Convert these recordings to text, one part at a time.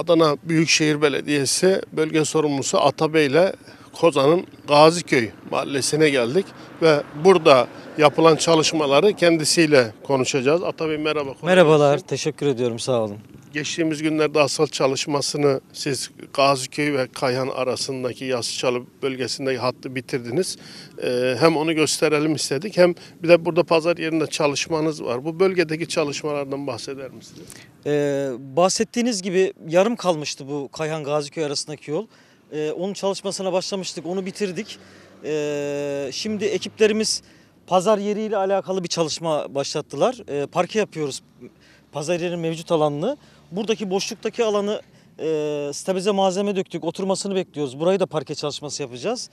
Adana Büyükşehir Belediyesi bölge sorumlusu Atabey ile Kozan'ın Gaziköy mahallesine geldik ve burada yapılan çalışmaları kendisiyle konuşacağız. Atabey merhaba. Merhabalar, teşekkür ediyorum, sağ olun. Geçtiğimiz günlerde asfalt çalışmasını siz Gaziköy ve Kayhan arasındaki Yassıçalı bölgesindeki hattı bitirdiniz. Ee, hem onu gösterelim istedik hem bir de burada pazar yerinde çalışmanız var. Bu bölgedeki çalışmalardan bahseder misiniz? Ee, bahsettiğiniz gibi yarım kalmıştı bu Kayhan Gaziköy arasındaki yol. Ee, onun çalışmasına başlamıştık, onu bitirdik. Ee, şimdi ekiplerimiz pazar yeriyle alakalı bir çalışma başlattılar. Ee, parke yapıyoruz pazar yerinin mevcut alanını. Buradaki boşluktaki alanı e, stabilize malzeme döktük, oturmasını bekliyoruz. Burayı da parke çalışması yapacağız.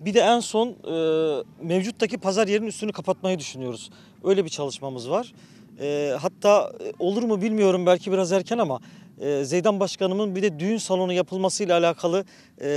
Bir de en son e, mevcuttaki pazar yerinin üstünü kapatmayı düşünüyoruz. Öyle bir çalışmamız var. E, hatta e, olur mu bilmiyorum belki biraz erken ama e, Zeydan Başkanımın bir de düğün salonu yapılmasıyla alakalı e,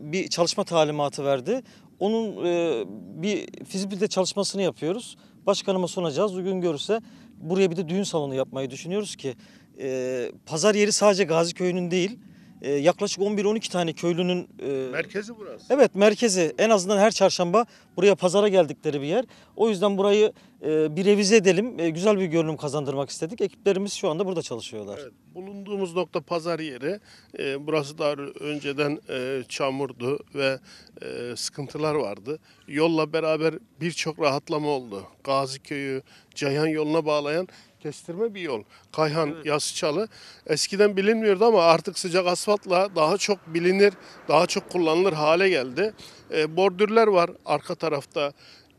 bir çalışma talimatı verdi. Onun e, bir fizibilite çalışmasını yapıyoruz. Başkanıma sunacağız. Uygun görürse buraya bir de düğün salonu yapmayı düşünüyoruz ki e, pazar yeri sadece Gazi Köyü'nün değil e, yaklaşık 11-12 tane köylünün e, Merkezi burası. Evet merkezi en azından her çarşamba buraya pazara geldikleri bir yer. O yüzden burayı e, bir revize edelim. e, güzel bir görünüm kazandırmak istedik. Ekiplerimiz şu anda burada çalışıyorlar. Evet, bulunduğumuz nokta pazar yeri. Ee, burası daha önceden e, çamurdu ve e, sıkıntılar vardı. Yolla beraber birçok rahatlama oldu. Gaziköy'ü Ceyhan yoluna bağlayan kestirme bir yol. Kayhan, Yassıçalı. Eskiden bilinmiyordu ama artık sıcak asfaltla daha çok bilinir, daha çok kullanılır hale geldi. E, bordürler var arka tarafta.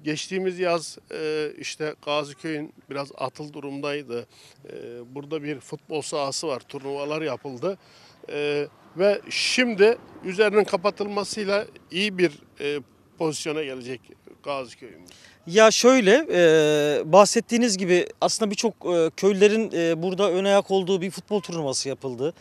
Geçtiğimiz yaz e, işte Gaziköy'ün biraz atıl durumdaydı. E, burada bir futbol sahası var, turnuvalar yapıldı. E, ve şimdi üzerinin kapatılmasıyla iyi bir e, pozisyona gelecek Gaziköy'ümüz. Ya şöyle e, bahsettiğiniz gibi aslında birçok e, köylülerin e, burada ön ayak olduğu bir futbol turnuvası yapıldı.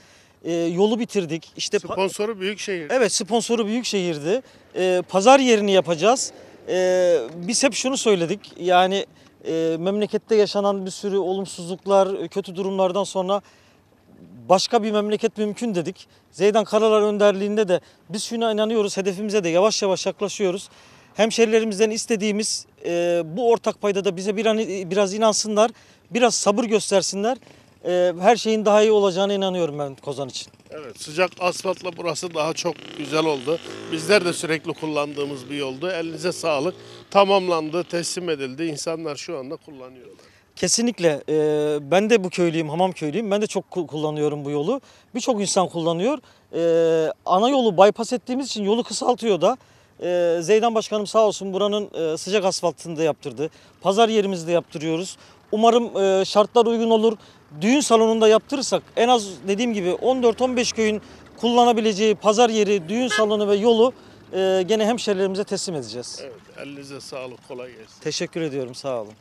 E, yolu bitirdik. İşte Sponsoru Büyükşehir. Evet sponsoru Büyükşehir'di. Ee, pazar yerini yapacağız. Ee, biz hep şunu söyledik. Yani e, memlekette yaşanan bir sürü olumsuzluklar, kötü durumlardan sonra başka bir memleket mümkün dedik. Zeydan Karalar önderliğinde de biz şuna inanıyoruz. Hedefimize de yavaş yavaş yaklaşıyoruz. Hemşerilerimizden istediğimiz e, bu ortak payda da bize bir an, biraz inansınlar. Biraz sabır göstersinler. E, her şeyin daha iyi olacağına inanıyorum ben Kozan için. Evet sıcak asfaltla burası daha çok güzel oldu. Bizler de sürekli kullandığımız bir yoldu. Elinize sağlık. Tamamlandı, teslim edildi. İnsanlar şu anda kullanıyorlar. Kesinlikle. Ee, ben de bu köylüyüm, Hamam köylüyüm. Ben de çok ku- kullanıyorum bu yolu. Birçok insan kullanıyor. Ee, ana yolu bypass ettiğimiz için yolu kısaltıyor da. Ee, Zeydan Başkanım sağ olsun buranın e, sıcak asfaltını da yaptırdı. Pazar yerimizi de yaptırıyoruz. Umarım e, şartlar uygun olur. Düğün salonunda yaptırırsak en az dediğim gibi 14-15 köyün kullanabileceği pazar yeri, düğün salonu ve yolu e, gene hemşerilerimize teslim edeceğiz. Evet, elinize sağlık, kolay gelsin. Teşekkür ediyorum, sağ olun.